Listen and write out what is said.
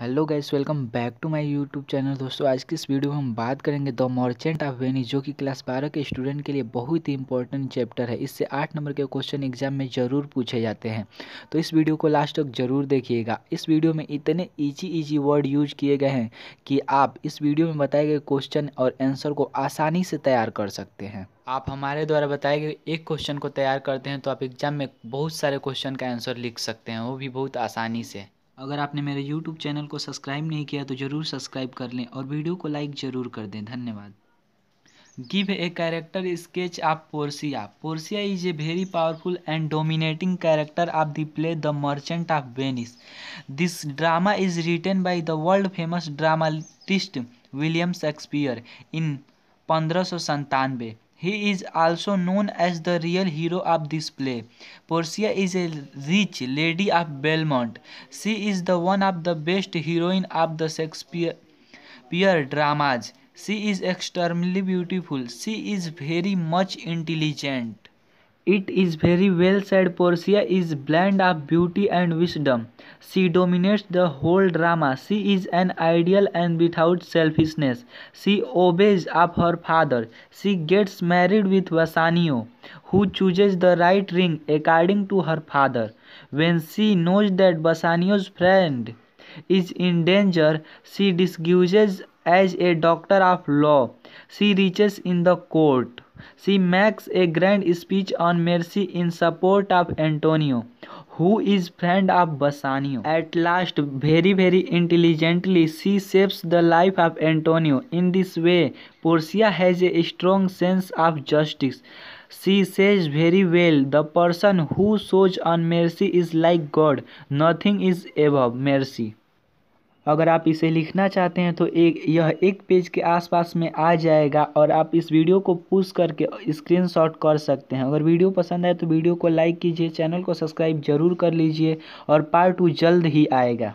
Hello guys welcome back to my YouTube channel दोस्तों आज की इस वीडियो में हम बात करेंगे द मर्चेंट ऑफ वेनिस जो कि क्लास बारह के स्टूडेंट के लिए बहुत ही इंपॉर्टेंट चैप्टर है इससे आठ नंबर के क्वेश्चन एग्जाम में ज़रूर पूछे जाते हैं तो इस वीडियो को लास्ट तक जरूर देखिएगा इस वीडियो में इतने ईजी ईजी वर्ड यूज किए गए हैं कि आप इस वीडियो में बताए गए क्वेश्चन और आंसर को आसानी से तैयार कर सकते हैं आप हमारे द्वारा बताए गए एक क्वेश्चन को तैयार करते हैं तो आप एग्जाम में बहुत सारे क्वेश्चन का आंसर लिख सकते हैं वो भी बहुत आसानी से अगर आपने मेरे यूट्यूब चैनल को सब्सक्राइब नहीं किया तो ज़रूर सब्सक्राइब कर लें और वीडियो को लाइक ज़रूर कर दें धन्यवाद give a character sketch of Portia Portia is a very powerful and dominating character of the play the Merchant of Venice this drama is written by the world famous dramatist William Shakespeare in पंद्रह सौ संतानवे He is also known as the real hero of this play. Portia is a rich lady of Belmont. She is the one of the best heroine of the Shakespeare dramas. She is extremely beautiful. She is very much intelligent. It is very well said. Portia is blend of beauty and wisdom. She dominates the whole drama. She is an ideal and without selfishness. She obeys of her father. She gets married with Vasanio, who chooses the right ring according to her father. When she knows that Vasanio's friend is in danger, she disguises as a doctor of law. She reaches in the court she makes a grand speech on mercy in support of Antonio, who is friend of Bassanio. At last, very intelligently, she shapes the life of Antonio. In this way, Portia has a strong sense of justice. She says very well, the person who shows on mercy is like God. Nothing is above mercy. अगर आप इसे लिखना चाहते हैं तो एक यह एक पेज के आसपास में आ जाएगा और आप इस वीडियो को पुश करके स्क्रीनशॉट कर सकते हैं अगर वीडियो पसंद आए तो वीडियो को लाइक कीजिए चैनल को सब्सक्राइब जरूर कर लीजिए और पार्ट टू जल्द ही आएगा